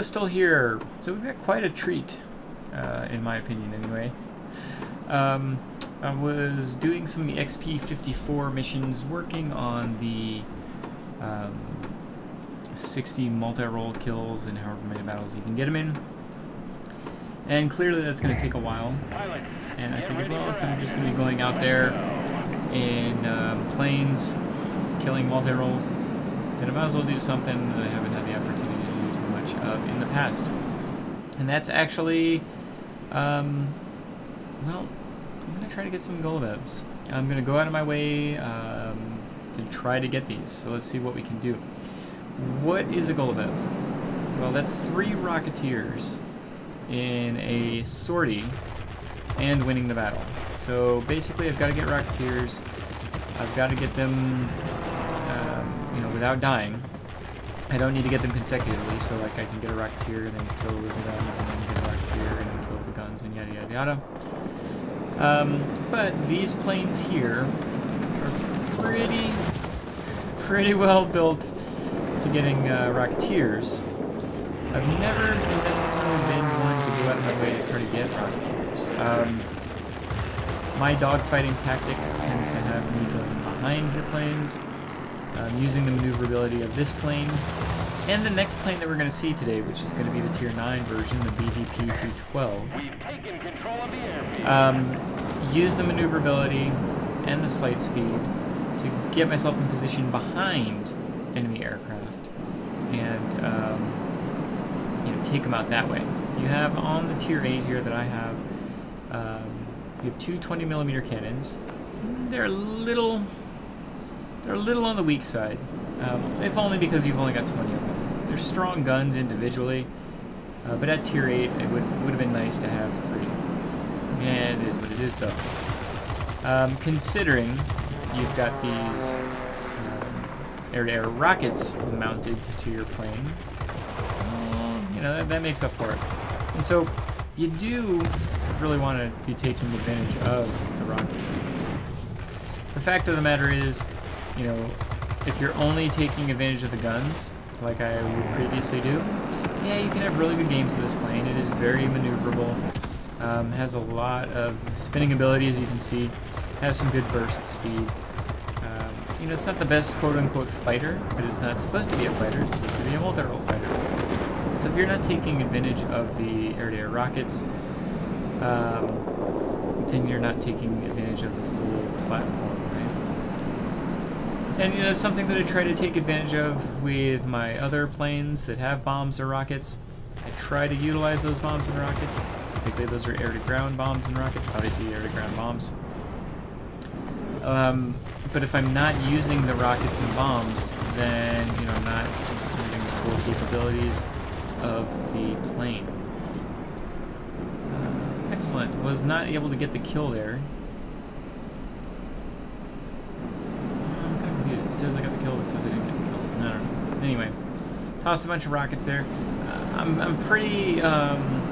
is still here. So we've got quite a treat, uh, in my opinion anyway. Um, I was doing some of the XP54 missions, working on the um, 60 multi-role kills and however many battles you can get them in. And clearly that's going to take a while. And I figured, well, if I'm just going to be going out there in um, planes, killing multi-roles, then I might as well do something that I haven't had the opportunity to do too much of in the past. And that's actually, um, well, I'm going to try to get some Golubevs. I'm going to go out of my way um, to try to get these. So let's see what we can do. What is a Golubev? Well, that's three Rocketeers in a sortie and winning the battle. So basically I've got to get Rocketeers, I've got to get them, um, you know, without dying. I don't need to get them consecutively, so like I can get a Rocketeer and then kill the guns, and then get a Rocketeer and then kill the guns, and yada yada yada. Um, but these planes here are pretty, pretty well built to getting uh, Rocketeers. I've never necessarily been one to go out of my way to try to get Rocketeers. Um, my dogfighting tactic tends to have me going behind the planes, um, using the maneuverability of this plane, and the next plane that we're going to see today, which is going to be the Tier 9 version, the BVP-212. Um, use the maneuverability and the slight speed to get myself in position behind enemy aircraft, and um, you know, take them out that way. You have on the tier 8 here that I have, um, you have two 20 millimeter cannons. They're a little, they're a little on the weak side, um, if only because you've only got 20 of them. They're strong guns individually, uh, but at tier 8 it would, would have been nice to have three. And it is what it is though. Um, considering you've got these um, air-to-air -air rockets mounted to your plane, you know, that, that makes up for it. And so you do really want to be taking advantage of the rockets. The fact of the matter is, you know, if you're only taking advantage of the guns, like I would previously do, yeah, you can have really good games with this plane. It is very maneuverable, um, has a lot of spinning ability, as you can see, has some good burst speed. Um, you know, it's not the best quote-unquote fighter, but it's not supposed to be a fighter, it's supposed to be a multi-role fighter. So if you're not taking advantage of the air-to-air -air rockets, um, then you're not taking advantage of the full platform? And you know, something that I try to take advantage of with my other planes that have bombs or rockets. I try to utilize those bombs and rockets. Typically those are air-to-ground bombs and rockets, obviously air-to-ground bombs. Um, but if I'm not using the rockets and bombs, then, you know, I'm not using the full capabilities of the plane. Uh, excellent. Was not able to get the kill there. I'm kind of confused. It says I got the kill, but it says I didn't get the kill. I don't know. Anyway, tossed a bunch of rockets there. Uh, I'm, I'm pretty um,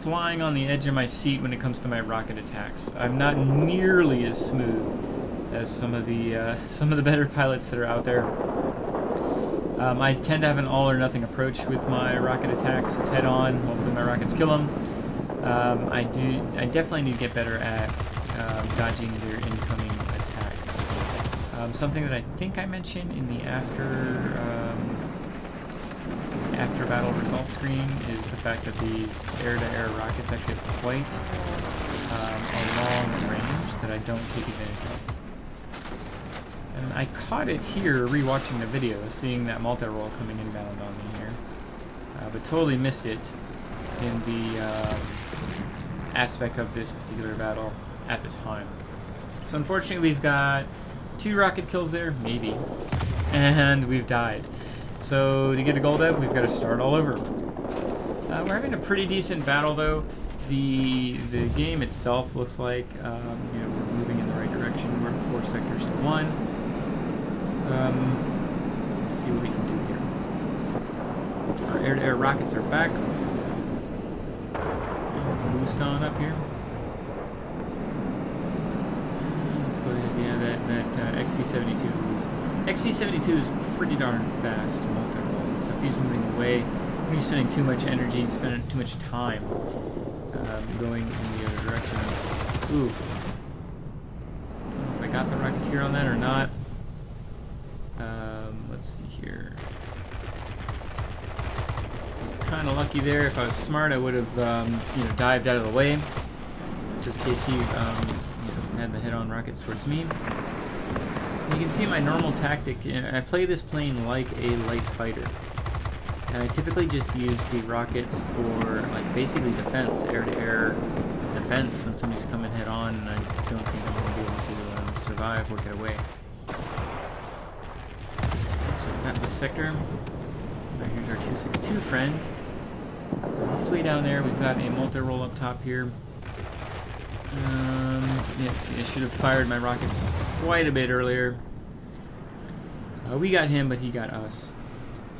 flying on the edge of my seat when it comes to my rocket attacks. I'm not nearly as smooth as some of the uh, some of the better pilots that are out there. Um, I tend to have an all or nothing approach with my rocket attacks. It's head on. Hopefully my rockets kill them. Um, I do. I definitely need to get better at um, dodging attack. Um, something that I think I mentioned in the after um, after battle result screen is the fact that these air-to-air -air rockets actually have quite um, a long range that I don't take advantage of. And I caught it here rewatching the video, seeing that multi-role coming inbound on me here. Uh, but totally missed it in the um, aspect of this particular battle at the time. So unfortunately we've got two rocket kills there, maybe, and we've died. So to get a Golubev, we've got to start all over. Uh, we're having a pretty decent battle though. The the game itself looks like um, you know we're moving in the right direction. We're four sectors to one. Um, let's see what we can do here. Our air-to-air -air rockets are back. Let's boost on up here. Let's go ahead. Yeah, that uh, XP72 is XP72 is pretty darn fast multi-role, so if He's moving away. He's spending too much energy, and spending too much time um, going in the other direction. Oof. I don't know if I got the Rocketeer on that or not. Um, let's see here. I was kind of lucky there. If I was smart, I would have, um, you know, dived out of the way, just in case he, um, you know, had the head-on rockets towards me. You can see my normal tactic. I play this plane like a light fighter. And I typically just use the rockets for, like, basically defense, air-to-air -air defense when somebody's coming head-on and I don't think I'm going to be able to um, survive or get away. So we've got this sector. Right, here's our 262 friend. He's way down there. We've got a multi-role up top here. Um, yeah, see, I should have fired my rockets quite a bit earlier. Uh, we got him, but he got us.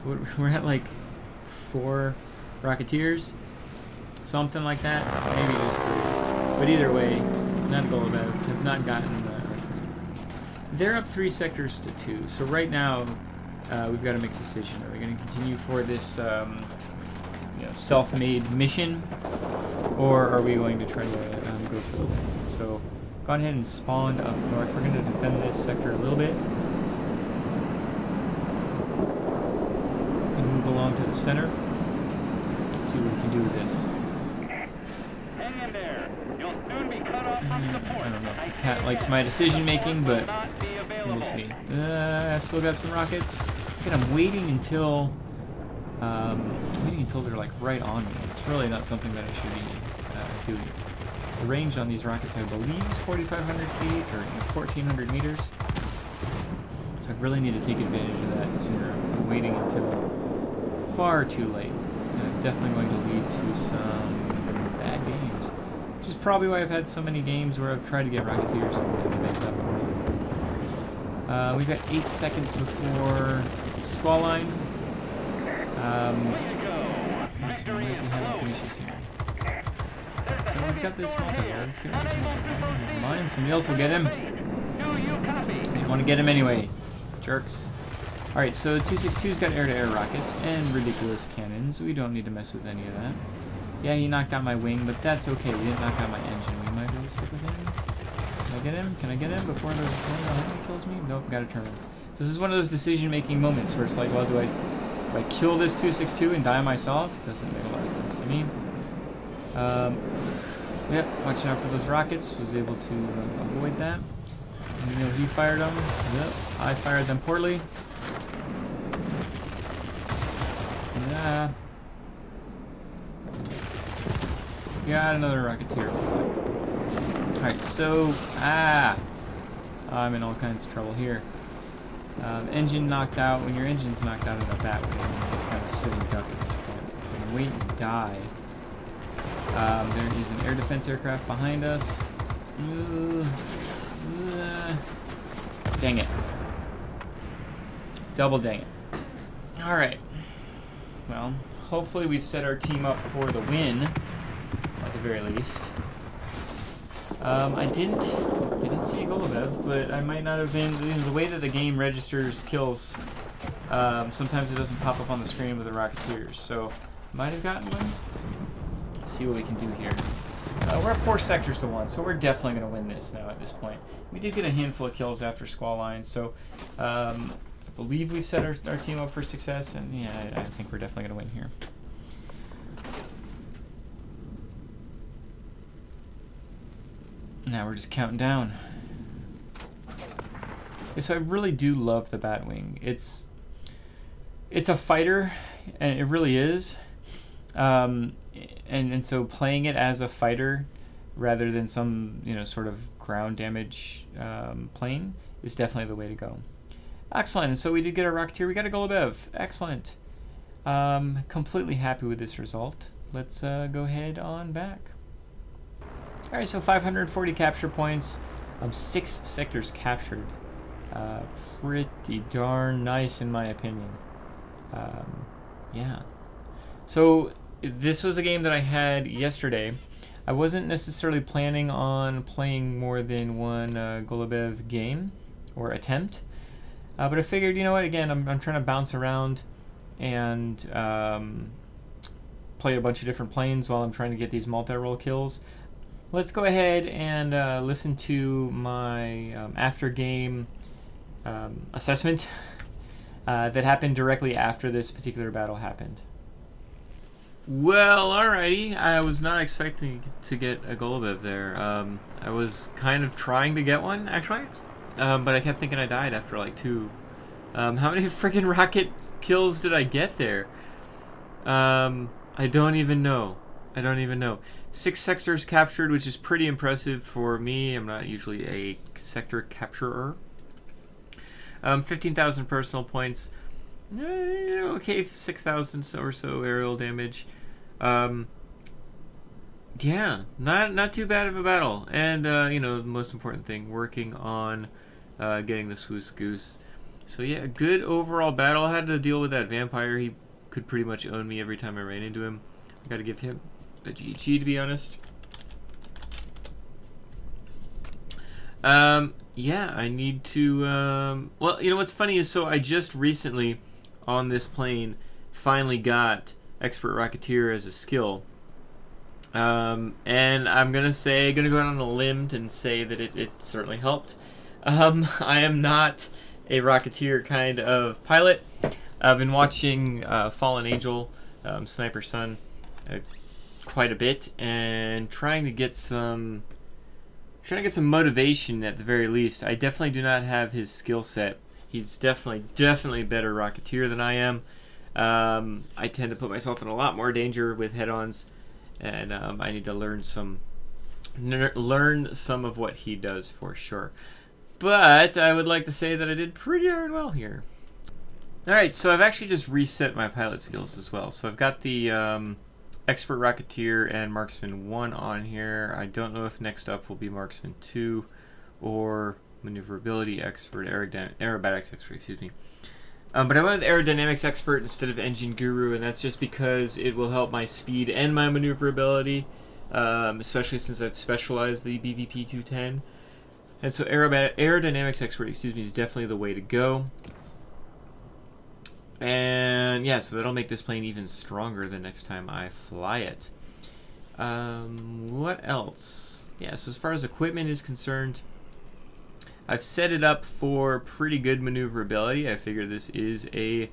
So we're at like four Rocketeers, something like that. Maybe just three. But either way, not Golubev. Have not gotten the. They're up three sectors to two. So right now, uh, we've got to make a decision. Are we going to continue for this um, you know, self-made mission, or are we going to try to go for win? So, gone ahead and spawned up north. We're going to defend this sector a little bit. And move along to the center. Let's see what we can do with this. Hang in there. You'll soon be cut off from Mm, support. I don't know. Cat likes my decision making, but we'll see. Uh, I still got some rockets. Again, I'm waiting until um, waiting until they're like right on me. It's really not something that I should be uh, doing. The range on these rockets, I believe, is 4,500 feet or 1,400 meters. So I really need to take advantage of that sooner. I'm waiting until far too late, and it's definitely going to lead to some bad games. Which is probably why I've had so many games where I've tried to get Rocketeers and they up. Uh, we've got eight seconds before squall line. Um. So we've got this multi Let's get this multi Never mind, somebody else will get him. They want to get him anyway. Jerks. Alright, so 262's got air-to-air rockets and ridiculous cannons. We don't need to mess with any of that. Yeah, he knocked out my wing, but that's okay. He didn't knock out my engine. We might be able to stick with him. Can I get him? Can I get him before the plane behind me kills me? Nope, gotta turn him. This is one of those decision-making moments where it's like, well, do I, do I kill this 262 and die myself? Doesn't make a lot of sense to me. Um, yep, watching out for those rockets. Was able to uh, avoid that. You know, he fired them. Yep, I fired them poorly. Yeah. Got another Rocketeer. Alright, so... Ah! I'm in all kinds of trouble here. Um, engine knocked out. When your engine's knocked out in a bat wing, you're just kind of sitting duck at this point. So wait and die. Um, there is an air defense aircraft behind us. Uh, uh, dang it. Double dang it. Alright. Well, hopefully we've set our team up for the win, at the very least. Um, I didn't, I didn't see a Golubev, but I might not have been, you know, the way that the game registers kills, um, sometimes it doesn't pop up on the screen with the Rocketeers, so might have gotten one. See what we can do here. Uh, we're at four sectors to one, so we're definitely going to win this now at this point. We did get a handful of kills after Squall Line, so um, I believe we've set our, our team up for success, and yeah, I, I think we're definitely going to win here. Now we're just counting down. Yeah, so I really do love the Batwing. It's it's a fighter, and it really is. Um, and and so playing it as a fighter rather than some you know sort of ground damage um, plane is definitely the way to go. Excellent. So we did get a Rocketeer. We got a Golubev. Excellent. Um, completely happy with this result. Let's uh, go ahead on back. All right, so 540 capture points, um, six sectors captured. Uh, pretty darn nice in my opinion. Um, yeah. So this was a game that I had yesterday. I wasn't necessarily planning on playing more than one uh, Golubev game or attempt, uh, but I figured, you know what? Again, I'm, I'm trying to bounce around, and um, play a bunch of different planes while I'm trying to get these multi-role kills. Let's go ahead and uh, listen to my um, after-game um, assessment uh, that happened directly after this particular battle happened. Well, alrighty. I was not expecting to get a Golubev there. Um, I was kind of trying to get one, actually. Um, but I kept thinking I died after like two. Um, how many freaking rocket kills did I get there? Um, I don't even know. I don't even know. Six sectors captured, which is pretty impressive for me. I'm not usually a sector capturer. Um, 15,000 personal points. Eh, okay, 6,000 or so aerial damage. Um, yeah, not not too bad of a battle. And, uh, you know, the most important thing, working on uh, getting the Swoosh Goose. So yeah, good overall battle. I had to deal with that vampire. He could pretty much own me every time I ran into him. I gotta give him a GG to be honest. Um, yeah, I need to, um, well, you know what's funny is, so I just recently, on this plane, finally got Expert Rocketeer as a skill. Um, and I'm gonna say, gonna go out on a limb and say that it, it certainly helped. Um, I am not a Rocketeer kind of pilot. I've been watching uh, Fallen Angel, um, Sniper Son, uh, quite a bit, and trying to get some trying to get some motivation at the very least. I definitely do not have his skill set. He's definitely, definitely better Rocketeer than I am. Um, I tend to put myself in a lot more danger with head-ons, and um, I need to learn some learn some of what he does for sure. But I would like to say that I did pretty darn well here. Alright, so I've actually just reset my pilot skills as well. So I've got the um, Expert Rocketeer and Marksman 1 on here. I don't know if next up will be Marksman 2 or Maneuverability Expert, Aerobatics Expert, excuse me. Um, but I went with Aerodynamics Expert instead of Engine Guru, and that's just because it will help my speed and my maneuverability, um, especially since I've specialized the BVP 210. And so Aerodynamics Expert, excuse me, is definitely the way to go. And yeah, so that'll make this plane even stronger the next time I fly it. Um, what else? Yeah, so as far as equipment is concerned, I've set it up for pretty good maneuverability. I figure this is a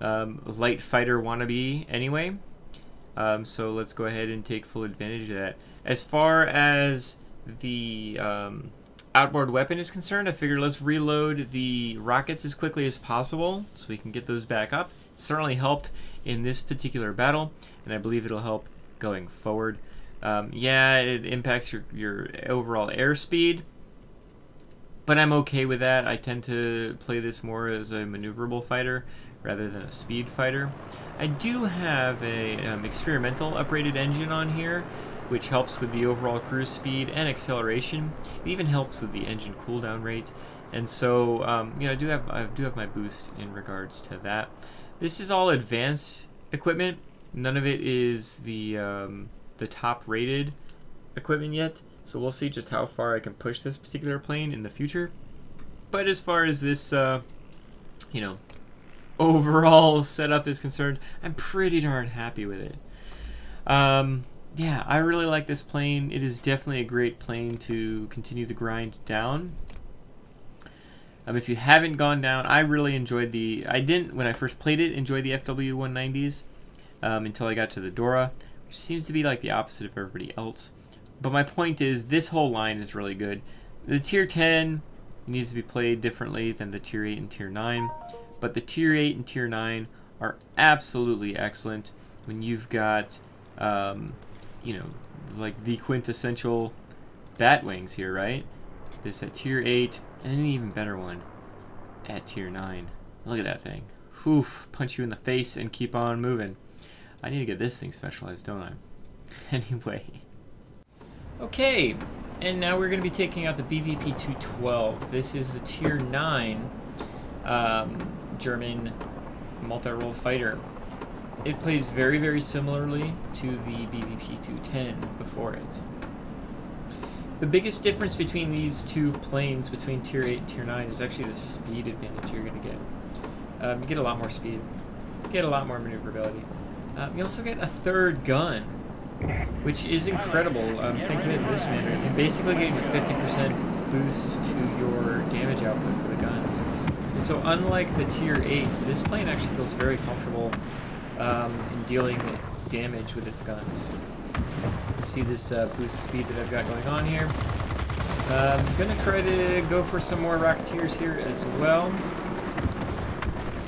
um, light fighter wannabe anyway. Um, so let's go ahead and take full advantage of that. As far as the um, outboard weapon is concerned, I figure let's reload the rockets as quickly as possible so we can get those back up. It certainly helped in this particular battle, and I believe it'll help going forward. Um, yeah, it impacts your, your overall airspeed, but I'm okay with that. I tend to play this more as a maneuverable fighter rather than a speed fighter. I do have a um, experimental upgraded engine on here, which helps with the overall cruise speed and acceleration. It even helps with the engine cooldown rate. And so, um, you know, I do have I do have my boost in regards to that. This is all advanced equipment. None of it is the um, the top rated equipment yet. So we'll see just how far I can push this particular plane in the future. But as far as this, uh, you know, overall setup is concerned, I'm pretty darn happy with it. Um, yeah, I really like this plane. It is definitely a great plane to continue the grind down. Um, if you haven't gone down, I really enjoyed the... I didn't, when I first played it, enjoy the FW190s um, until I got to the Dora, which seems to be like the opposite of everybody else. But my point is, this whole line is really good. The Tier 10 needs to be played differently than the Tier 8 and Tier 9, but the Tier 8 and Tier 9 are absolutely excellent when you've got... Um, you know, like the quintessential bat wings here, right? This at tier 8, and an even better one at tier 9. Look at that thing. Oof, punch you in the face and keep on moving. I need to get this thing specialized, don't I? Anyway. Okay, and now we're going to be taking out the BVP-212. This is the tier 9 um, German multi-role fighter. It plays very, very similarly to the BVP-210 before it. The biggest difference between these two planes, between Tier 8 and Tier 9, is actually the speed advantage you're going to get. Um, you get a lot more speed. get a lot more maneuverability. Uh, you also get a third gun, which is incredible. Um, think of this manner. You're basically getting a 50% boost to your damage output for the guns. And so unlike the tier 8, this plane actually feels very comfortable um, in dealing damage with its guns. See this uh, boost speed that I've got going on here. I'm um, gonna try to go for some more Rocketeers here as well.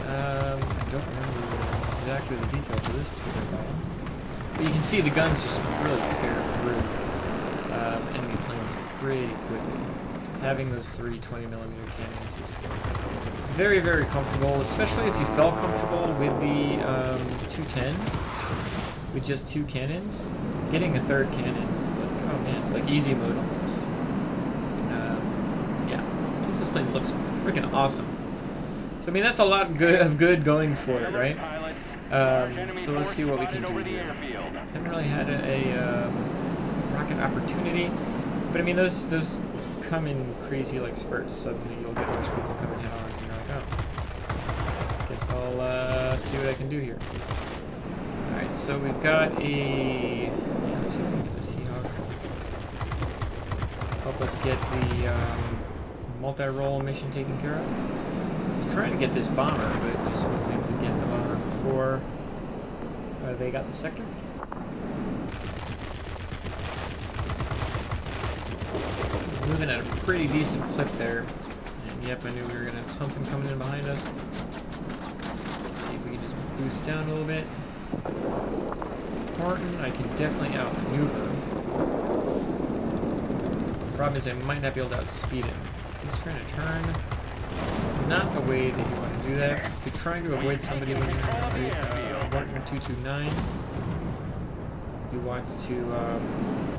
Um, I don't remember exactly the details of this particular. But you can see the guns just really tear through um, enemy planes pretty quickly. Having those three 20 millimeter cannons is very, very comfortable, especially if you felt comfortable with the um, 210 with just two cannons. Getting a third cannon is like, oh man, it's like easy mode almost Um, yeah, this plane looks freaking awesome. So I mean, that's a lot of good going for it, right? Um, so let's see what we can do here. Haven't really had a, a um, rocket opportunity, but I mean, those those come in crazy like spurts. Suddenly, you'll get those people coming in on, and you're like, oh, guess I'll uh, see what I can do here. All right, so we've got a. Yeah, let's see if we can get Seahawk. Help us get the. Um, multi-role mission taken care of. I was trying to get this bomber, but just wasn't able to get the before uh, they got the sector. Moving at a pretty decent clip there. And yep, I knew we were going to have something coming in behind us. Let's see if we can just boost down a little bit. Martin, I can definitely outmaneuver. Problem is I might not be able to outspeed him. He's trying to turn not the way that you want do that. If you're trying to avoid somebody when you're uh, 229, you want to um,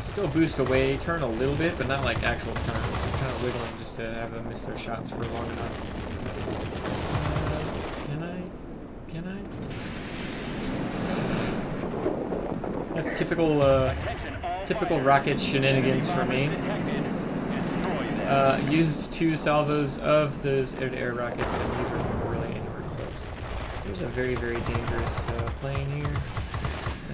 still boost away, turn a little bit, but not like actual turns. You're kind of wiggling just to have them miss their shots for long enough. Uh, can I? Can I? That's typical, uh, typical rocket shenanigans for me. Uh, used two salvos of those air-to-air -air rockets and of them were really anywhere close. There's a very, very dangerous uh, plane here.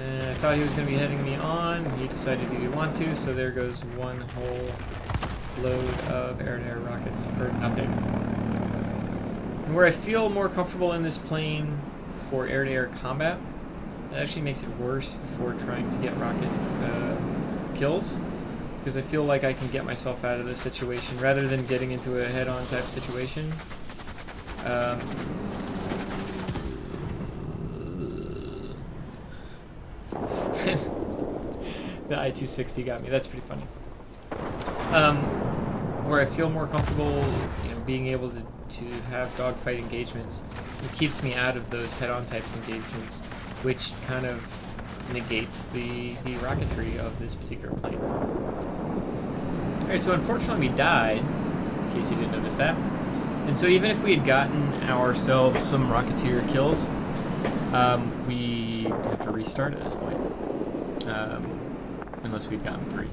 And I thought he was going to be heading me on. He decided he didn't want to, so there goes one whole load of air-to-air -air rockets for nothing. And where I feel more comfortable in this plane for air-to-air -air combat, that actually makes it worse for trying to get rocket uh, kills because I feel like I can get myself out of this situation rather than getting into a head-on type situation. Um, the I-260 got me. That's pretty funny. Um, where I feel more comfortable you know, being able to, to have dogfight engagements, it keeps me out of those head-on types engagements, which kind of negates the, the rocketry of this particular plane. Alright, so unfortunately we died, in case you didn't notice that. And so even if we had gotten ourselves some Rocketeer kills, um, we have to restart at this point. Um, unless we'd gotten three.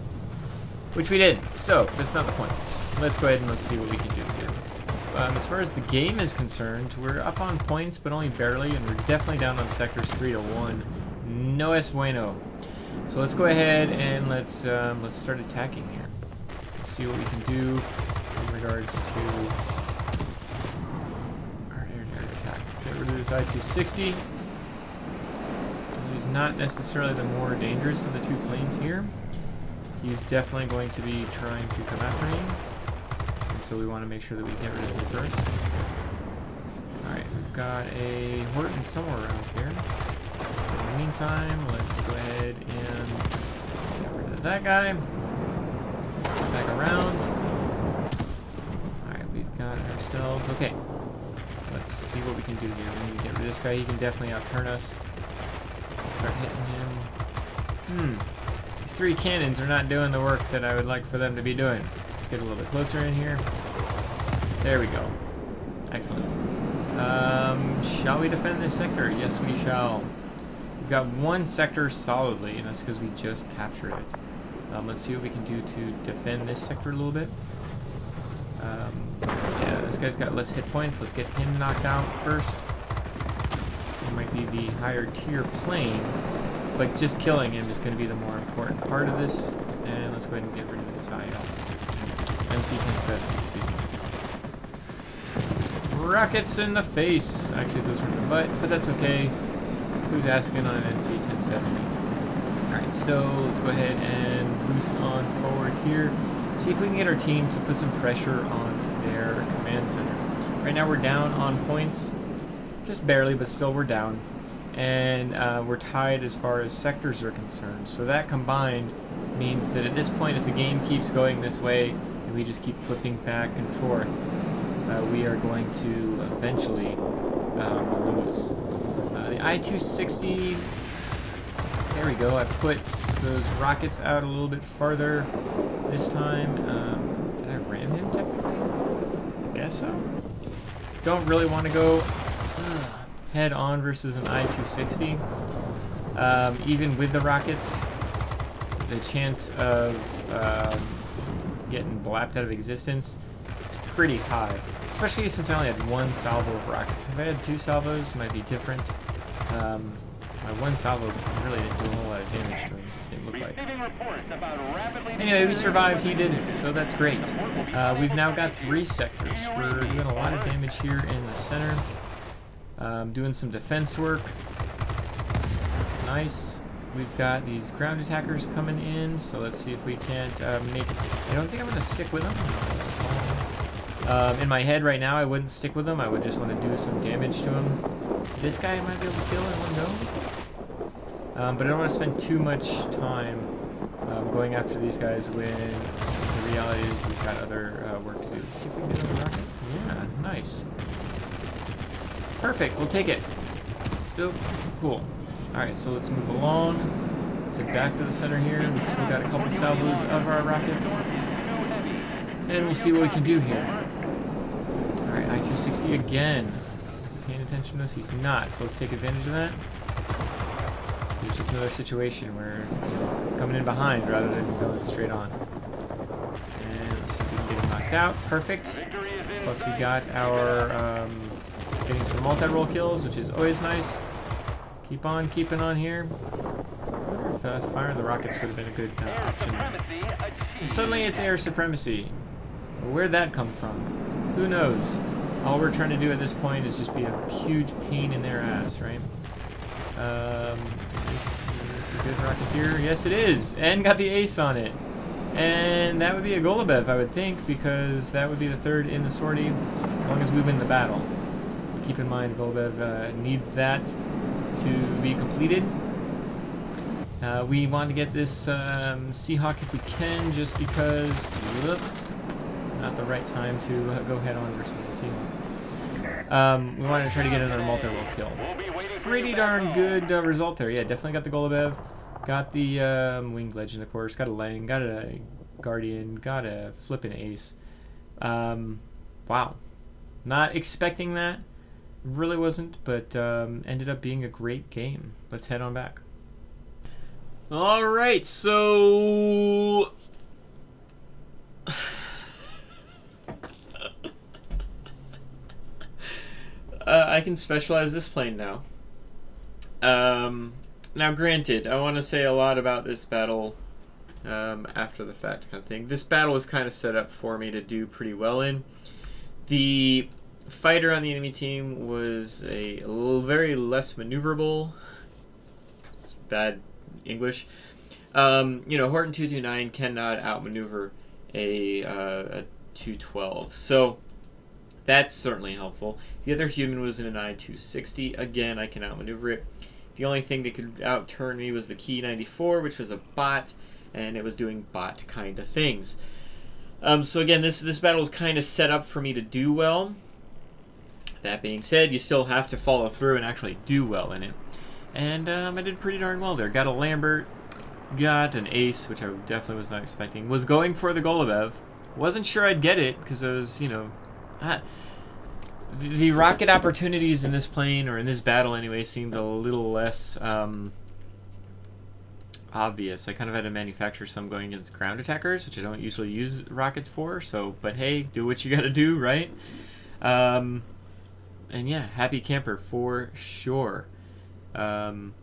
Which we didn't, so that's not the point. Let's go ahead and let's see what we can do here. Um, as far as the game is concerned, we're up on points, but only barely, and we're definitely down on sectors 3 to 1 no es bueno. So let's go ahead and let's um, let's start attacking here. See what we can do in regards to our air to air attack. Get rid of this I-260. He's not necessarily the more dangerous of the two planes here. He's definitely going to be trying to come after me. And so we want to make sure that we get rid of him first. Alright, we've got a Horten somewhere around here in the meantime, let's go ahead and get rid of that guy. Back around. Alright, we've got ourselves... Okay. Let's see what we can do here. We get rid of this guy. He can definitely outturn us. Start hitting him. Hmm. These three cannons are not doing the work that I would like for them to be doing. Let's get a little bit closer in here. There we go. Excellent. Um, shall we defend this sector? Yes, we shall. We've got one sector solidly, and that's because we just captured it. Um, let's see what we can do to defend this sector a little bit. Um, yeah, this guy's got less hit points. Let's get him knocked out first. Might be the higher tier plane, but just killing him is going to be the more important part of this. And let's go ahead and get rid of this IL. NC-1070, excuse me. Rockets in the face! Actually, those were the butt, but that's okay. Who's asking on an NC-1070? So let's go ahead and boost on forward here. See if we can get our team to put some pressure on their command center. Right now we're down on points, just barely, but still we're down. And uh, we're tied as far as sectors are concerned. So that combined means that at this point, if the game keeps going this way, and we just keep flipping back and forth, uh, we are going to eventually um, lose. Uh, the I-260, there we go. I put those rockets out a little bit farther this time. Um, did I ram him technically? I guess so. Don't really want to go head on versus an I-260. Um, even with the rockets, the chance of um, getting blapped out of existence is pretty high. Especially since I only had one salvo of rockets. If I had two salvos, it might be different. Um, my one salvo really didn't do a whole lot of damage to him, it looked like. Anyway, we survived, he didn't, so that's great. Uh, we've now got three sectors. We're doing a lot of damage here in the center. Um, doing some defense work. Nice. We've got these ground attackers coming in, so let's see if we can't uh, make... I don't think I'm going to stick with them. Um, in my head right now, I wouldn't stick with them. I would just want to do some damage to him. This guy I might be able to kill in one go. Um, but I don't want to spend too much time um, going after these guys when the reality is we've got other uh, work to do. Let's see if we can get another rocket. Yeah, nice. Perfect, we'll take it. Oh, cool. Alright, so let's move along. Let's head back to the center here. We've still got a couple salvos of our rockets. And we'll see what we can do here. Alright, I-260 again. Is he paying attention to us? He's not, so let's take advantage of that. Another situation where we're coming in behind rather than going straight on. And let's see if we can get him knocked out. Perfect. Plus we got our um, getting some multi-role kills, which is always nice. Keep on keeping on here. I wonder if uh, firing the rockets would have been a good uh, option. And suddenly it's air supremacy. Where'd that come from? Who knows? All we're trying to do at this point is just be a huge pain in their ass, right? Um, is good rocketeer? Yes, it is! And got the ace on it. And that would be a Golubev, I would think, because that would be the third in the sortie, as long as we win the battle. Keep in mind, Golubev uh, needs that to be completed. Uh, we want to get this um, Seahawk if we can, just because whoop, not the right time to uh, go head on versus a Seahawk. Um, we want to try to get another multi-role kill. Pretty darn good uh, result there. Yeah, definitely got the Golubev. Got the um, Winged Legend, of course. Got a Lang. Got a Guardian. Got a flipping Ace. Um, wow. Not expecting that. Really wasn't, but um, ended up being a great game. Let's head on back. All right, so uh, I can specialize this plane now. Um, now, granted, I want to say a lot about this battle um, after the fact kind of thing. This battle was kind of set up for me to do pretty well in. The fighter on the enemy team was a, very less maneuverable. Bad English. Um, you know, Horten 229 cannot outmaneuver a, uh, a 212. So that's certainly helpful. The other human was in an I-260. Again, I can outmaneuver it. The only thing that could outturn me was the Ki-94, which was a bot, and it was doing bot kind of things. Um, so again, this this battle was kind of set up for me to do well. That being said, you still have to follow through and actually do well in it. And um, I did pretty darn well there. Got a Lambert, got an ace, which I definitely was not expecting. Was going for the Golubev. Wasn't sure I'd get it, because I was, you know... The, the rocket opportunities in this plane, or in this battle anyway, seemed a little less um, obvious. I kind of had to manufacture some going against ground attackers, which I don't usually use rockets for, so... But hey, do what you gotta do, right? Um, and yeah, happy camper for sure. Um,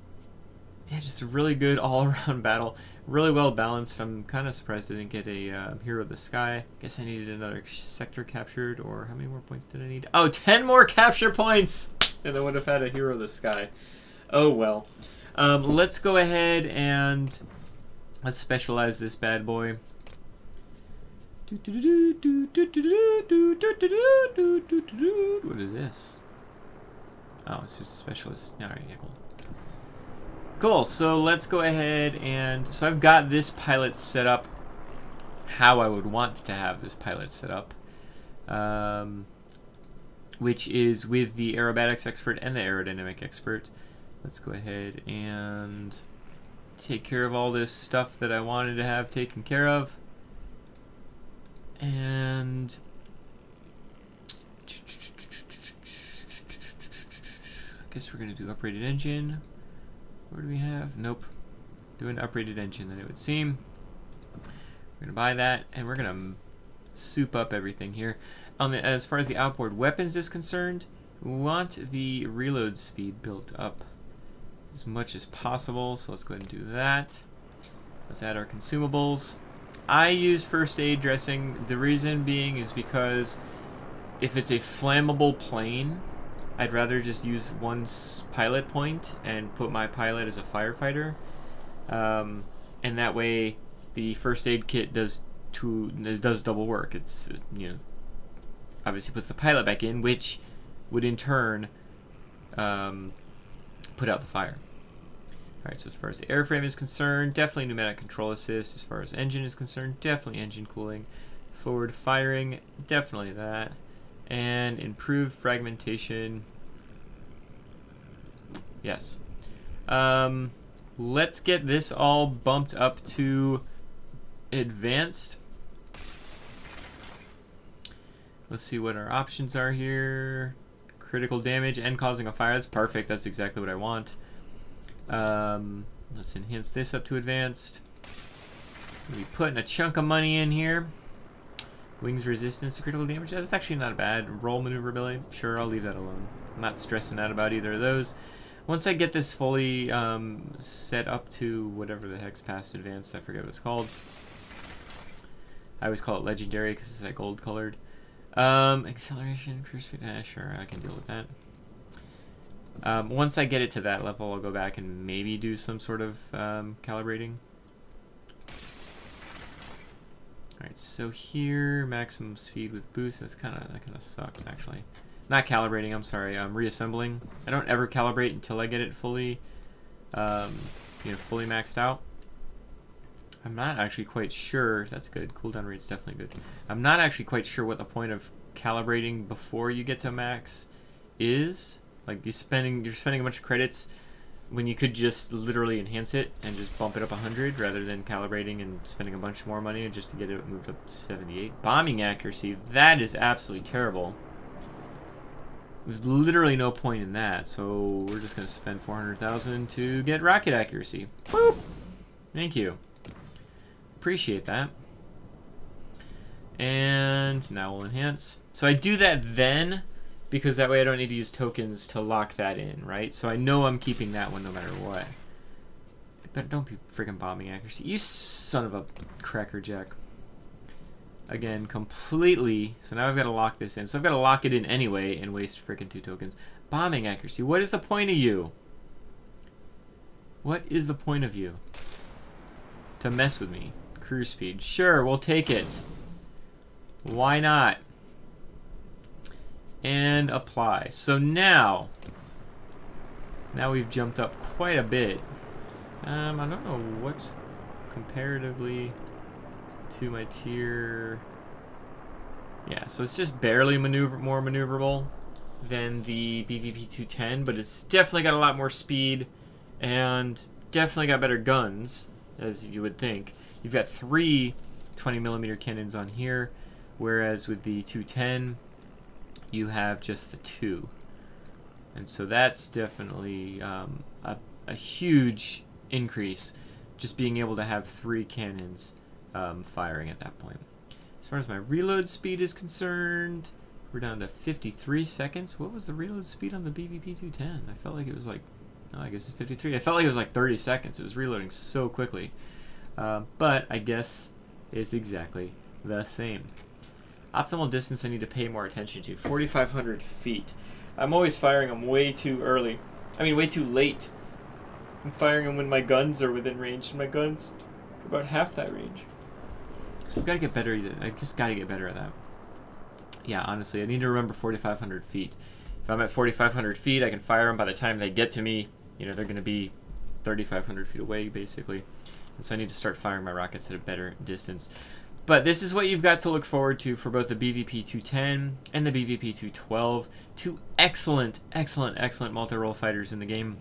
yeah, just a really good all-around battle. Really well balanced. I'm kind of surprised I didn't get a uh, Hero of the Sky. Guess I needed another sector captured, or how many more points did I need? Oh, 10 more capture points! And I would have had a Hero of the Sky. Oh well. Um, let's go ahead and let's specialize this bad boy. What is this? Oh, it's just a specialist. Alright, yeah, cool. Cool, so let's go ahead and... So I've got this pilot set up how I would want to have this pilot set up. Um, which is with the aerobatics expert and the aerodynamic expert. Let's go ahead and take care of all this stuff that I wanted to have taken care of. And I guess we're going to do upgraded engine. What do we have? Nope. Do an upgraded engine, then it would seem. We're going to buy that, and we're going to soup up everything here. Um, as far as the outboard weapons is concerned, we want the reload speed built up as much as possible, so let's go ahead and do that. Let's add our consumables. I use first aid dressing. The reason being is because if it's a flammable plane, I'd rather just use one pilot point and put my pilot as a firefighter. Um, and that way the first aid kit does two does double work. It's you know obviously puts the pilot back in, which would in turn um, put out the fire. Alright, so as far as the airframe is concerned, definitely pneumatic control assist. As far as engine is concerned, definitely engine cooling. Forward firing, definitely that. And improve fragmentation. Yes. Um, let's get this all bumped up to advanced. Let's see what our options are here. Critical damage and causing a fire. That's perfect. That's exactly what I want. Um, let's enhance this up to advanced. We'll putting a chunk of money in here. Wings resistance to critical damage. That's actually not bad. Roll maneuverability. Sure, I'll leave that alone. I'm not stressing out about either of those. Once I get this fully um, set up to whatever the heck's past advanced, I forget what it's called. I always call it legendary because it's that gold colored. Um, acceleration, cruise speed, eh, sure, I can deal with that. Um, once I get it to that level, I'll go back and maybe do some sort of um, calibrating. Alright, so here, maximum speed with boost, that's kind of, that kind of sucks, actually. Not calibrating, I'm sorry, I'm reassembling. I don't ever calibrate until I get it fully, um, you know, fully maxed out. I'm not actually quite sure, that's good, cooldown rate's definitely good. I'm not actually quite sure what the point of calibrating before you get to max is. Like you're spending you're spending a bunch of credits when you could just literally enhance it and just bump it up 100 rather than calibrating and spending a bunch more money just to get it moved up 78. Bombing accuracy, that is absolutely terrible. There's literally no point in that, so we're just going to spend 400,000 to get rocket accuracy. Boop! Thank you. Appreciate that. And now we'll enhance. So I do that then because that way I don't need to use tokens to lock that in, right? So I know I'm keeping that one no matter what. But don't be freaking bombing accuracy. You son of a crackerjack. Again, completely. So now I've got to lock this in. So I've got to lock it in anyway and waste freaking two tokens. Bombing accuracy. What is the point of you? What is the point of you? To mess with me. Cruise speed. Sure, we'll take it. Why not? And apply. So now, now we've jumped up quite a bit. Um, I don't know what's comparatively to my tier. Yeah, so it's just barely maneuver more maneuverable than the BVP 210, but it's definitely got a lot more speed and definitely got better guns, as you would think. You've got three 20 millimeter cannons on here, whereas with the 210, you have just the two. And so that's definitely um, a, a, huge increase, just being able to have three cannons um, firing at that point. As far as my reload speed is concerned, we're down to 53 seconds. What was the reload speed on the BVP-210? I felt like it was like Oh, I guess it's 53. I felt like it was like 30 seconds. It was reloading so quickly. Uh, but I guess it's exactly the same. Optimal distance I need to pay more attention to. 4,500 feet. I'm always firing them way too early. I mean, way too late. I'm firing them when my guns are within range, and my guns are about half that range. So I've got to get better. I just got to get better at that. Yeah, honestly, I need to remember 4,500 feet. If I'm at 4,500 feet, I can fire them by the time they get to me. You know, they're going to be 3,500 feet away, basically. And so I need to start firing my rockets at a better distance. But this is what you've got to look forward to for both the BVP-210 and the BVP-212. Two excellent, excellent, excellent multi-role fighters in the game.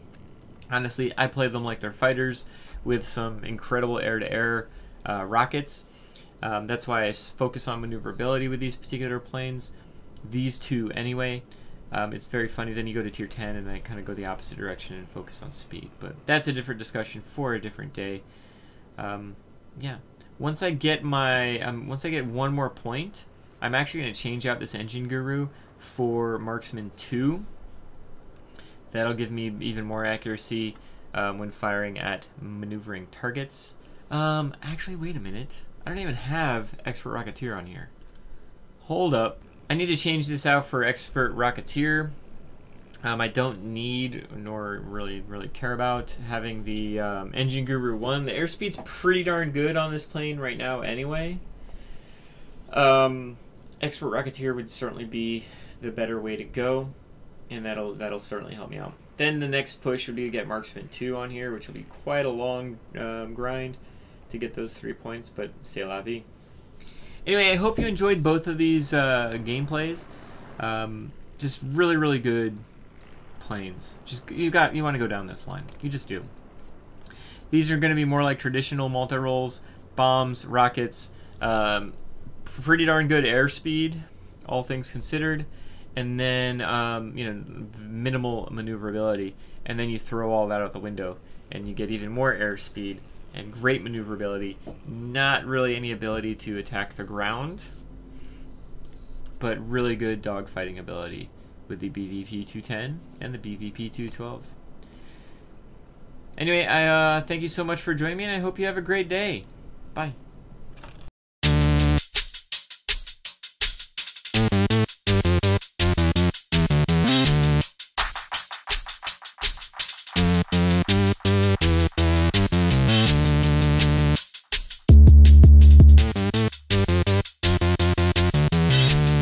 Honestly, I play them like they're fighters with some incredible air-to-air uh, rockets. Um, that's why I focus on maneuverability with these particular planes. These two, anyway. Um, it's very funny. Then you go to tier 10 and I kind of go the opposite direction and focus on speed. But that's a different discussion for a different day. Um, yeah once I get my um, once I get one more point, I'm actually going to change out this engine guru for marksman 2. That'll give me even more accuracy um, when firing at maneuvering targets. Um, actually, wait a minute. I don't even have expert rocketeer on here. Hold up. I need to change this out for expert rocketeer. Um, I don't need nor really really care about having the um, Engine Guru 1. The airspeed's pretty darn good on this plane right now anyway. Um, Expert Rocketeer would certainly be the better way to go, and that'll that'll certainly help me out. Then the next push would be to get Marksman 2 on here, which will be quite a long um, grind to get those three points, but c'est la vie. Anyway, I hope you enjoyed both of these uh, gameplays. Um, just really, really good planes. Just you got you want to go down this line. You just do. These are going to be more like traditional multi roles, bombs, rockets, um, pretty darn good airspeed, all things considered, and then um, you know minimal maneuverability, and then you throw all that out the window, and you get even more airspeed and great maneuverability. Not really any ability to attack the ground, but really good dogfighting ability with the BVP-210 and the BVP-212. Anyway, I uh, thank you so much for joining me, and I hope you have a great day. Bye.